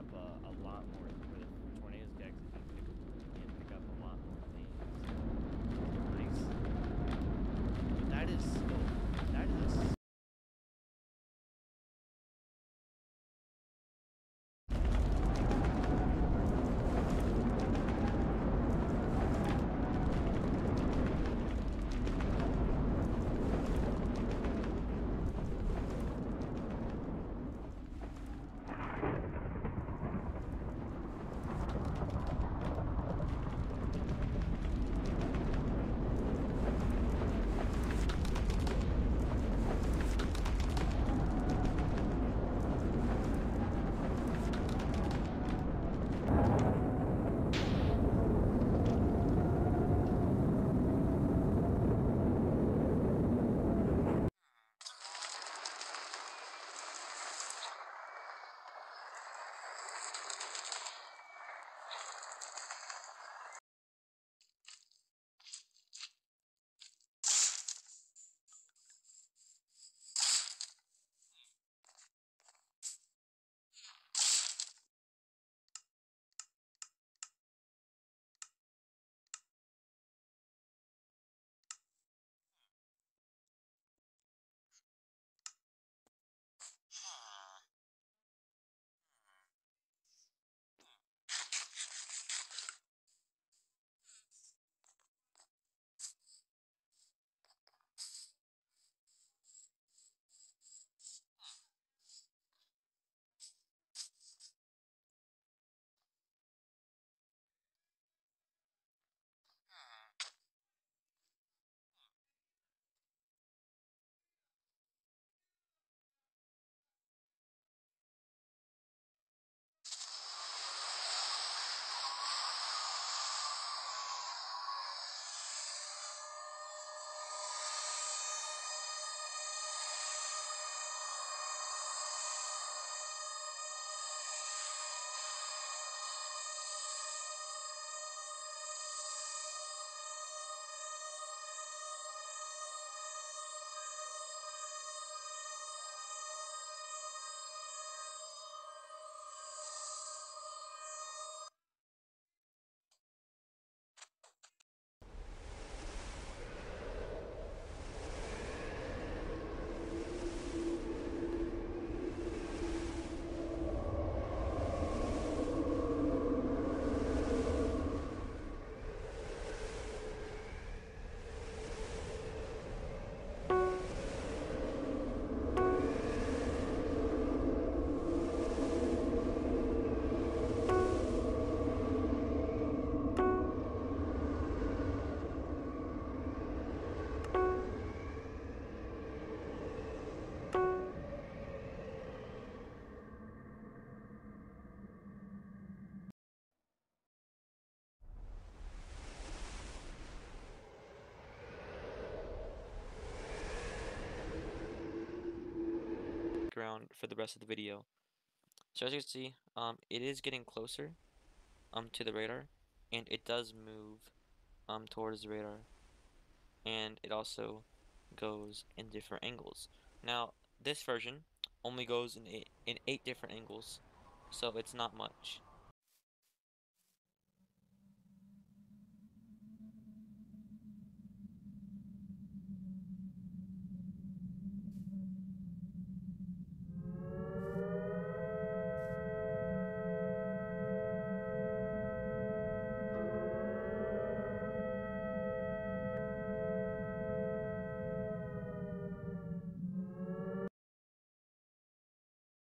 up a, a lot more with tornadoes decks. You can pick, pick up a lot more things. Nice. But that is still around for the rest of the video. So as you can see, um, it is getting closer um, to the radar, and it does move um, towards the radar, and it also goes in different angles. Now, this version only goes in eight, in eight different angles, so it's not much.